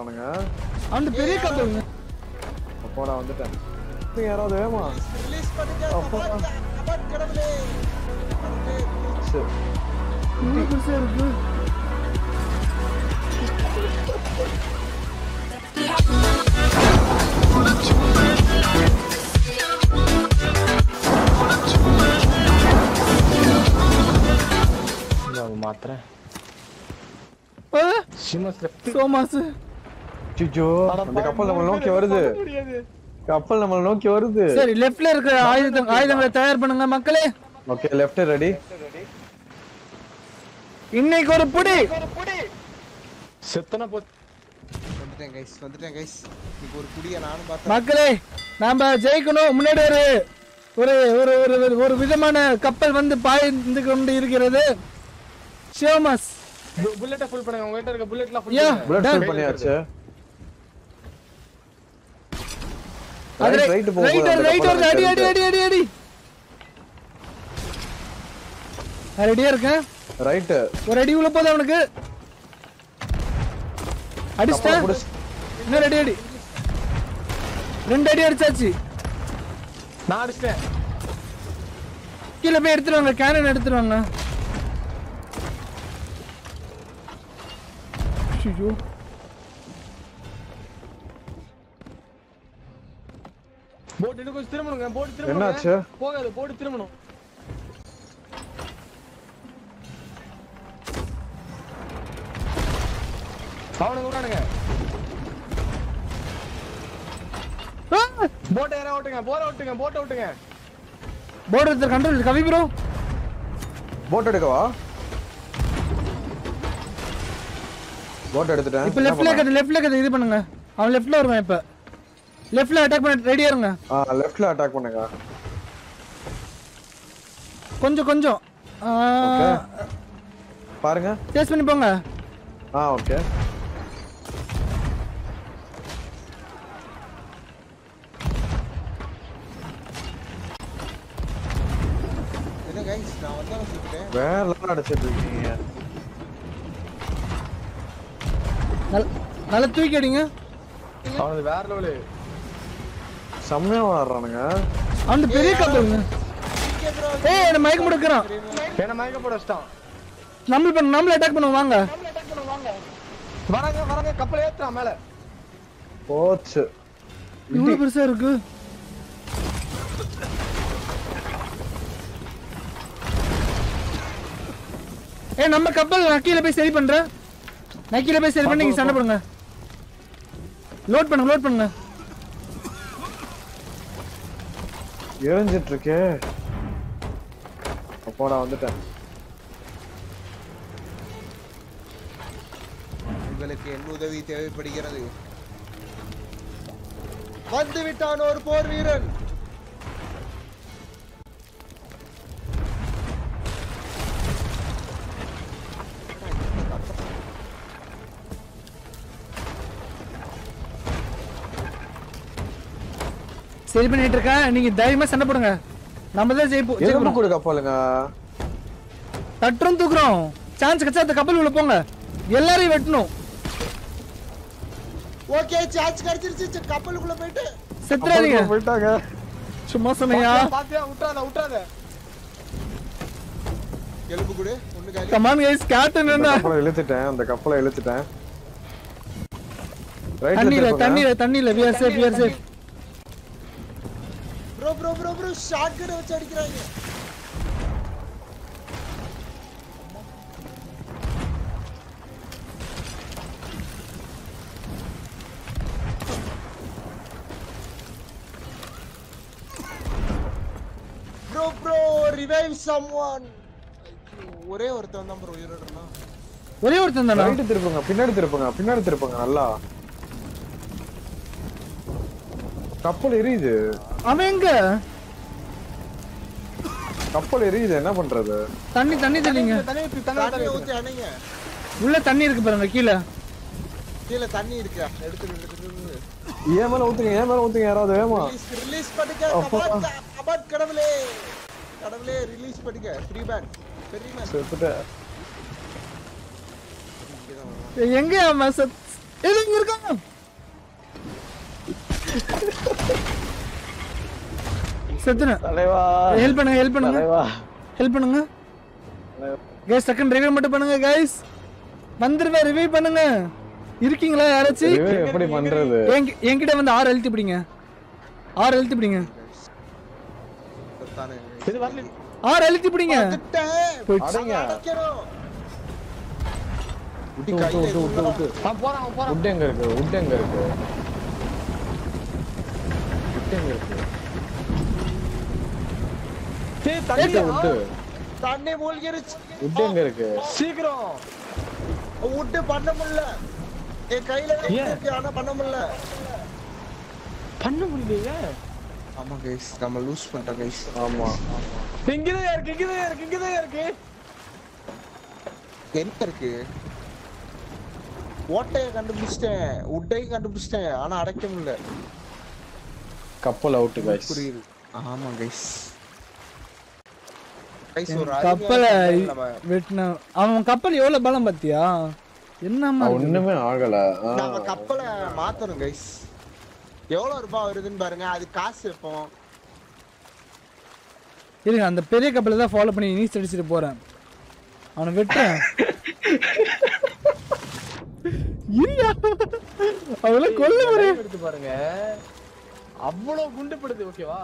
அவனுங்க அந்த பெரிய கப்பல் அப்போடா வந்துட்டேன். நீ யாராவது வேமா ரிலீஸ் பண்ணுங்க கமான் கடவுளே. சரி. இவ்வளவு பெருசா இருக்கு? மாத்திரேன் ஆ, சிச்சோ அந்த கப்பல் நம்மளை நோக்கி வருது. கப்பல் நம்மளை நோக்கி வருது. சரி லெஃப்ட்ல இருக்கிற ஆயுதம் ஆயுதங்களை தயார் பண்ணுங்க மக்களே. ஓகே லெஃப்ட் ரெடி இன்னைக்கு ஒரு புடி. செத்தன போ வந்துட்டேன் கைஸ் வந்துட்டேன் கைஸ் இன்னைக்கு ஒரு குடிய நானும் பார்த்தேன். மக்களே நாம ஜெயிக்கணும். முன்னாடி ஒரு ஒரு ஒரு ஒரு ஒரு- ஒரு விதமான கப்பல் வந்து பாய்ந்து கொண்டு இருக்கிறது. ஷியோமஸ் புல்லட்ட ஃபுல் பண்ணுங்க உங்ககிட்ட இருக்க புல்லட்லாம். ஃபில் பண்ணியாச்சு. அது ரைட் ரைட் ரைட் அடி அடி அடி அடி அடி. ரெடியா இருக்கேன் ரைட் ஒரு அடி உள்ள போகுது அவனுக்கு அடிச்சிட்டேன் இன்னும் ரெடி அடி? ரெண்டு அடி அடிச்சாச்சு. நான் அடிச்சிட்டேன். கீழே போய் எடுத்துருவாங்க கேனன் எடுத்துருவாங்க. ஐயோ போட் இன்னும் கொஞ்சம் திரும்பணுங்க. போட் திரும்பணும் என்னாச்சு? போகாது போட் திரும்பணும். அவனுங்க விடானுங்க போட்டை ஏற ஓட்டுங்க. போற ஓட்டுங்க போட்டை ஓட்டுங்க. போர்டு எடுத்து கண்ட்ரோல் கவி ப்ரோ போட் எடுக்கவா? போட் எடுத்துட்டேன். இப்போ லெஃப்ட்ல இருக்குது லெஃப்ட்ல இருக்குது இது பண்ணுங்க. அவன் லெஃப்ட்ல வருவான் இப்போ. லெஃப்ட்ல அட்டாக் பண்ண ரெடியா இருங்க. ஆ லெஃப்ட்ல அட்டாக் பண்ணுங்க. கொஞ்சம் கொஞ்சம். பாருங்க. டேஸ்ட் பண்ணி போங்க. ஆ ஓகே. வேற லெவல் அடிச்சிட்டு இருக்கீங்க. நல்ல- நல்லா தூக்கி அடிங்க அவனுக்கு வேற லெவலு செம்மையா வர்றானுங்க அவன் பெரிய கப்பலுங்க ஏய் என்ன மயக்கம் முடுக்கிறான் என்ன மயக்க போட வச்சிட்டான். நம்மள பண்ண நம்மள அட்டாக் பண்ணுவோம் வாங்க. வராங்க வராங்க கப்பல் ஏத்துறான் மேல. போச்சு. இவ்வளவு பெருசா இருக்கு. ஏ நம்ம கப்பல் நான் கீழே போய் சரி பண்றேன். நான் கீழே போய் சரி பண்ணி நீங்க சண்டை போடுங்க. லோட் பண்ணுங்க லோட் பண்ணுங்க. எரிஞ்சிட்டு இருக்கே நான் வந்துட்டேன். உங்களுக்கு என் உதவி தேவைப்படுகிறது? வந்துவிட்டான் ஒரு போர் வீரன். சரி பண்ணிட்டு இருக்கேன் நீங்க தைரியமா சண்டை போடுங்க. நம்ம தான் ஜெயிப்போம் எலும்பு ஜெயிப்போம். கூட கப்பலுங்க தட்டுறோம் தூக்குறோம். சான்ஸ் கிடைச்சா அந்த கப்பல் உள்ள போங்க. எல்லாரையும் வெட்டணும். ஓகே சார்ஜ் கிடைச்சிருச்சு. சரி, கப்பலுக்குள்ள போயிட்டு. செத்துறாதீங்க. போயிட்டாங்க. சும்மா சொன்னையா பாத்தியா விட்டுறாத விட்டுறாத எலும்பு கொடு ஒண்ணு காலி கமான் கைஸ் கேப்டன் என்ன? கப்பலை இழுத்துட்டேன். அந்த கப்பலை இழுத்துட்டேன். தண்ணியில ரைட்ல தண்ணியில தண்ணியில. We are safe we are safe bro bro bro bro shotgun வச்சு அடிக்கிறாங்க. ப்ரோ ப்ரோ ரிவைவ் சம்ஒன் ஒரே ஒருத்தன் தான் ப்ரோ உயிரோட ஒரே ஒருத்தன் தானா? திருப்புங்க பின்னாடி திருப்புங்க பின்னாடி திருப்புங்க நல்லா. கப்பல் எரியுது. அவன் எங்க? கப்பல் எரியுது என்ன பண்றது? தண்ணி தண்ணி தெளிங்க. தண்ணி ஊத்து தண்ணி தண்ணி ஊத்து ஊத்தி அணைங்க. உள்ள தண்ணி இருக்கு பாருங்க கீழே. கீழே தண்ணி இருக்கு. எடுத்து எடுத்து ஏன் மேல ஊத்துங்க ஏன் மேல ஊத்துங்க யாராவது வேமா ரிலீஸ் பண்ணுங்க கபாட் கபாட் கடவுளே. கடவுளே ரிலீஸ் பண்ணுங்க ஃப்ரீ பேன் பெரிய மேன் செத்துட்டேன் எங்க அவன் செத்- இங்க இருக்காங்க செத்துனேன் தலைவா. ஹெல்ப் பண்ணுங்க ஹெல்ப் பண்ணுங்க. ஹெல்ப் பண்ணுங்க. கைஸ் செகண்ட் ரிவ்யூ மட்டும் பண்ணுங்க கைஸ் வந்துருவே ரிவ்யூ பண்ணுங்க. இருக்கீங்களா யாராச்சும் எப்படி பண்றது? என்கிட்ட வந்து ஆறு எழுத்து பிடிங்க. ஆறு எழுத்து பிடிங்க. செத்தானே. இது வரல ஆறு எழுத்து பிடிங்க போறான் போறான். உட் எங்க இருக்கு? உட் எங்க இருக்கு? உட் எங்க இருக்கு? தண்ணி தண்ணி மூழ்கிருச்சு. உட் எங்க இருக்கு? சீக்கிரம். விட்டு பண்ண முடியல. என் கையில? இருக்கு, ஆனா பண்ண முடியல. பண்ண முடியலையே? ஆமா கைஸ் நம்ம லூஸ் பண்ணிட்டோம் கைஸ் ஆமா. இங்கதான் இருக்கு இங்கதான் இருக்கு இங்கதான் இருக்கு. எங்க இருக்கு? ஓட்டைய கண்டுபிடிச்சிட்டேன். உட்டையும் கண்டுபிடிச்சிட்டேன். ஆனா அடைக்க முடியல. கப்பல் அவுட் கைஸ் புரியுது. ஆமா கைஸ் கப்பலை வெட்டின அவன் கப்பல் எவ்வளவு பலம் பாத்தியா என்னம்மா இருக்கு? ஒண்ணுமே ஆகல. நம்ம கப்பலை மாத்தணும் கைஸ் எவ்வளவு ரூபாய் வருதுன்னு பாருங்க அது காசு வைப்போம் இருங்க அந்த பெரிய கப்பலை தான் ஃபாலோ பண்ணி நீஸ் அடிச்சுட்டு போறேன். அவனை வெட்டேன் இல்ல அவளை கொல்ல பாருங்க அவ்வளவு குண்டு படுது ஓகேவா